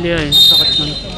厉害，咋个？